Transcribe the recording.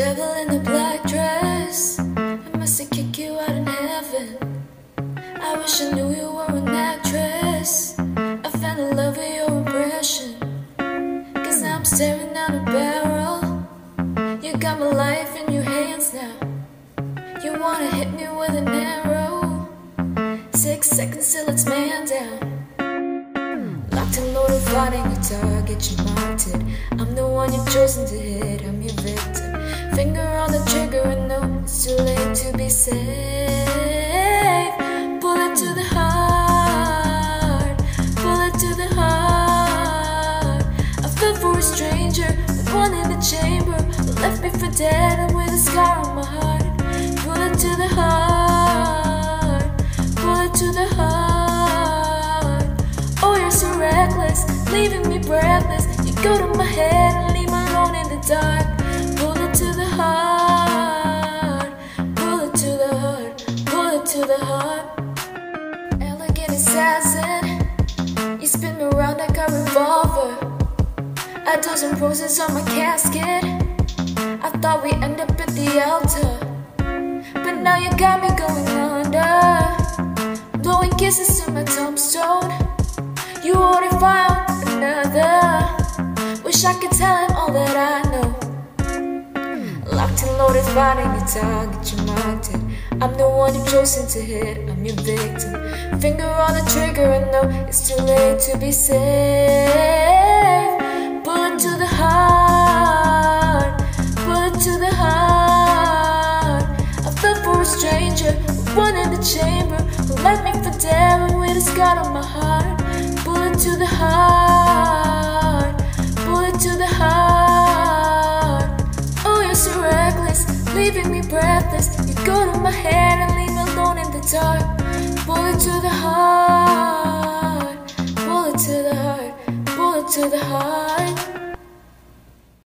devil in the black dress. I must have kicked you out in heaven. I wish I knew you were an actress. I fell in love with your impression. Cause now I'm staring down a barrel. You got my life in your hands now. You wanna hit me with an arrow. Six seconds till it's man down. Locked and loaded, fighting your target, you mounted. I'm the one you've chosen to hit trigger, and no, it's too late to be safe. Bullet to the heart, bullet to the heart. I fell for a stranger, one in the chamber, left me for dead and with a scar on my heart. Bullet to the heart, bullet to the heart. Oh, you're so reckless, leaving me breathless. You go to my head assassin, you spin me around like a revolver. A dozen roses on my casket. I thought we end up at the altar, but now you got me going under. Blowing kisses to my tombstone. You already found another. Wish I could tell him all that I know. Locked and loaded, finding your target, you marked it. I'm the one you've chosen to hit, I'm your victim. Finger on the trigger, and no, it's too late to be safe. Bullet to the heart, bullet to the heart. I fell for a stranger, one in the chamber, who left me for dead with a scar on my heart. Bullet to the heart, leaving me breathless. You go to my head and leave me alone in the dark. Pull it to the heart, pull it to the heart, pull it to the heart.